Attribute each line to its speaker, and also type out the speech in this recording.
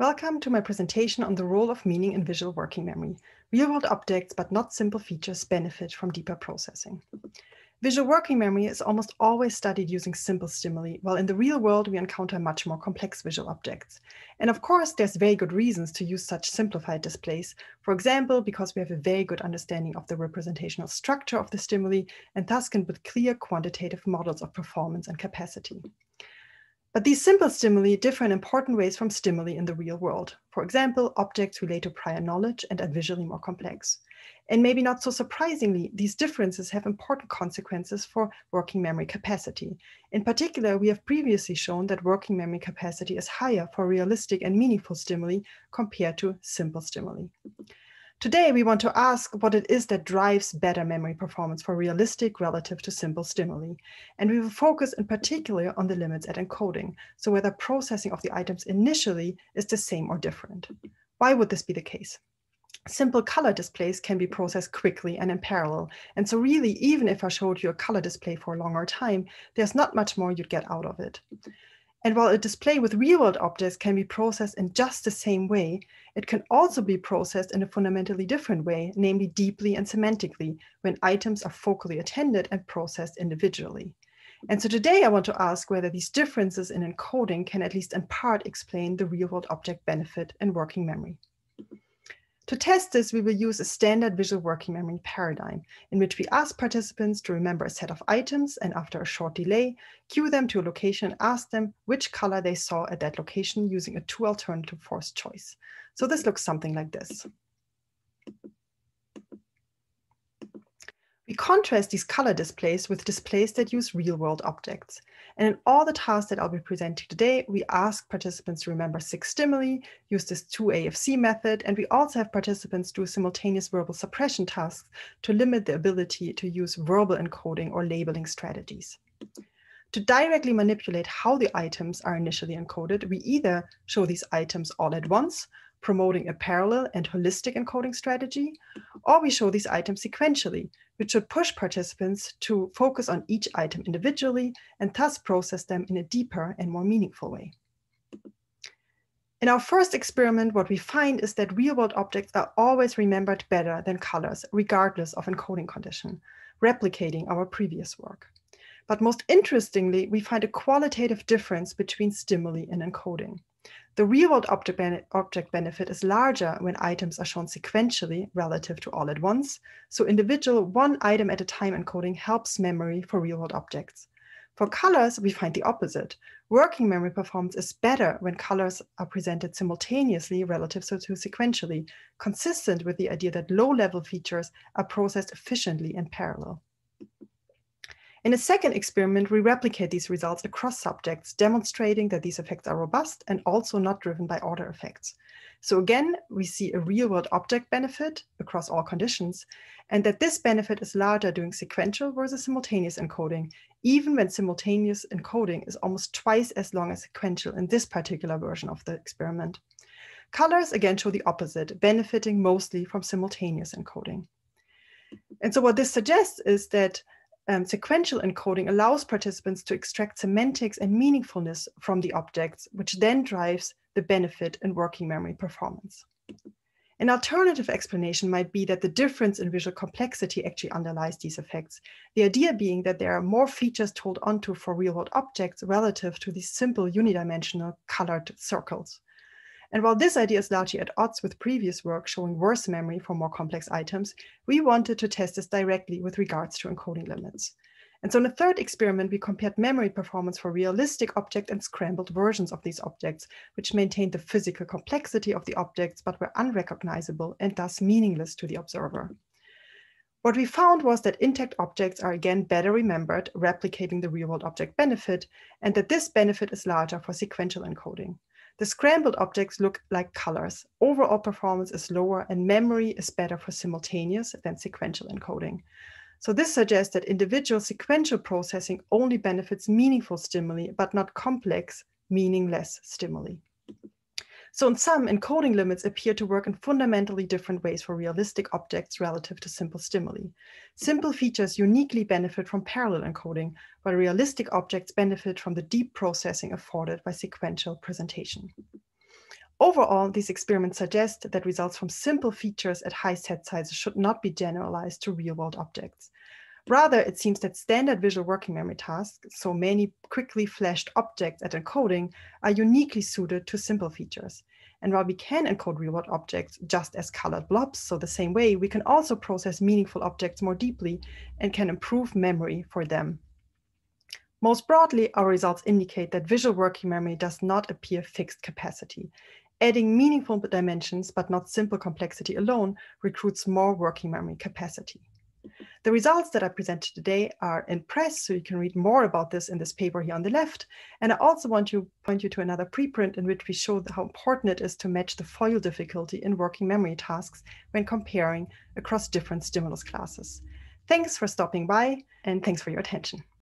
Speaker 1: Welcome to my presentation on the role of meaning in visual working memory. Real-world objects, but not simple features, benefit from deeper processing. Visual working memory is almost always studied using simple stimuli, while in the real world we encounter much more complex visual objects. And of course, there's very good reasons to use such simplified displays. For example, because we have a very good understanding of the representational structure of the stimuli and thus can build clear quantitative models of performance and capacity. But these simple stimuli differ in important ways from stimuli in the real world. For example, objects relate to prior knowledge and are visually more complex. And maybe not so surprisingly, these differences have important consequences for working memory capacity. In particular, we have previously shown that working memory capacity is higher for realistic and meaningful stimuli compared to simple stimuli. Today, we want to ask what it is that drives better memory performance for realistic relative to simple stimuli. And we will focus in particular on the limits at encoding, so whether processing of the items initially is the same or different. Why would this be the case? Simple color displays can be processed quickly and in parallel. And so really, even if I showed you a color display for a longer time, there's not much more you'd get out of it. And while a display with real-world objects can be processed in just the same way, it can also be processed in a fundamentally different way, namely deeply and semantically, when items are focally attended and processed individually. And so today I want to ask whether these differences in encoding can at least in part explain the real-world object benefit in working memory. To test this, we will use a standard visual working memory paradigm in which we ask participants to remember a set of items and after a short delay, cue them to a location and ask them which color they saw at that location using a two alternative forced choice. So this looks something like this. We contrast these color displays with displays that use real world objects. And in all the tasks that I'll be presenting today, we ask participants to remember six stimuli, use this 2AFC method, and we also have participants do simultaneous verbal suppression tasks to limit the ability to use verbal encoding or labeling strategies. To directly manipulate how the items are initially encoded, we either show these items all at once promoting a parallel and holistic encoding strategy, or we show these items sequentially, which should push participants to focus on each item individually and thus process them in a deeper and more meaningful way. In our first experiment, what we find is that real-world objects are always remembered better than colors, regardless of encoding condition, replicating our previous work. But most interestingly, we find a qualitative difference between stimuli and encoding. The real-world object, object benefit is larger when items are shown sequentially relative to all at once. So individual one item at a time encoding helps memory for real-world objects. For colors, we find the opposite. Working memory performance is better when colors are presented simultaneously relative to sequentially, consistent with the idea that low-level features are processed efficiently in parallel. In a second experiment, we replicate these results across subjects, demonstrating that these effects are robust and also not driven by order effects. So again, we see a real-world object benefit across all conditions, and that this benefit is larger during sequential versus simultaneous encoding, even when simultaneous encoding is almost twice as long as sequential in this particular version of the experiment. Colors again show the opposite, benefiting mostly from simultaneous encoding. And so what this suggests is that um, sequential encoding allows participants to extract semantics and meaningfulness from the objects, which then drives the benefit in working memory performance. An alternative explanation might be that the difference in visual complexity actually underlies these effects. The idea being that there are more features told onto for real-world objects relative to these simple unidimensional colored circles. And while this idea is largely at odds with previous work showing worse memory for more complex items, we wanted to test this directly with regards to encoding limits. And so in the third experiment, we compared memory performance for realistic object and scrambled versions of these objects, which maintained the physical complexity of the objects, but were unrecognizable and thus meaningless to the observer. What we found was that intact objects are again better remembered, replicating the real-world object benefit, and that this benefit is larger for sequential encoding. The scrambled objects look like colors. Overall performance is lower and memory is better for simultaneous than sequential encoding. So this suggests that individual sequential processing only benefits meaningful stimuli, but not complex, meaningless stimuli. So in sum, encoding limits appear to work in fundamentally different ways for realistic objects relative to simple stimuli. Simple features uniquely benefit from parallel encoding, while realistic objects benefit from the deep processing afforded by sequential presentation. Overall, these experiments suggest that results from simple features at high set sizes should not be generalized to real-world objects. Rather, it seems that standard visual working memory tasks, so many quickly flashed objects at encoding, are uniquely suited to simple features. And while we can encode real-world objects just as colored blobs, so the same way, we can also process meaningful objects more deeply and can improve memory for them. Most broadly, our results indicate that visual working memory does not appear fixed capacity. Adding meaningful dimensions, but not simple complexity alone, recruits more working memory capacity. The results that I presented today are in press, so you can read more about this in this paper here on the left. And I also want to point you to another preprint in which we show how important it is to match the FOIL difficulty in working memory tasks when comparing across different stimulus classes. Thanks for stopping by, and thanks for your attention.